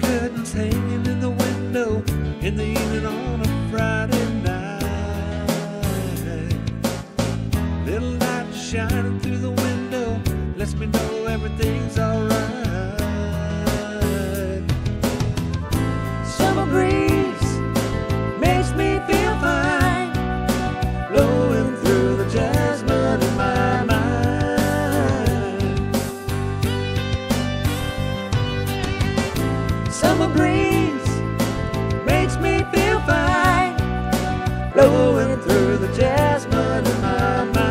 curtains hanging in the window in the evening on a Friday night. Little light shining through the window lets me know everything's alright. Summer breeze makes me feel fine, blowing through the jasmine in my mind.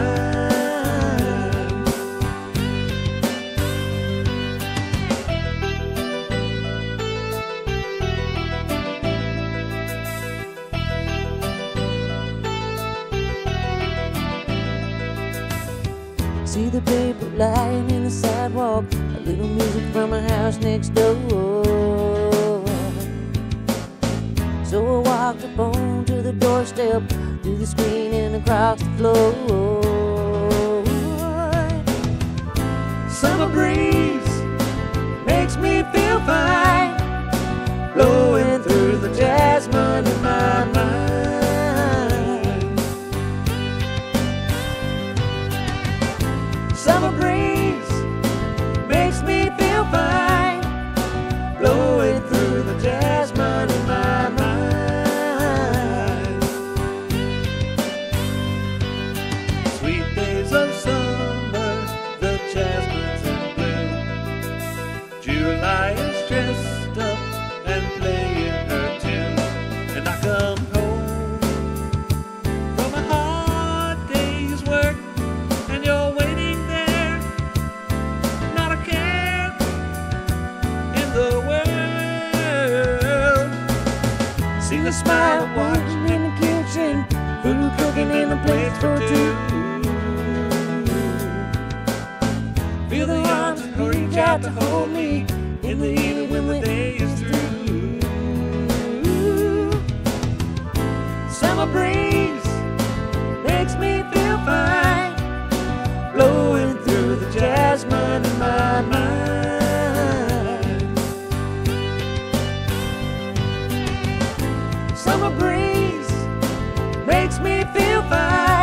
See the paper lying in the sidewalk, a little music from a house next door. Onto the doorstep, through the screen and across the floor. Summer breeze makes me feel fine, blowing through the jasmine in my mind. Summer breeze makes me feel fine, the smile watching in the kitchen, food cooking in the plates for two. Feel the arms reach out to hold me in the evening when the day is through. Summer breeze makes me feel fine, blowing through the jasmine in my summer breeze makes me feel fine.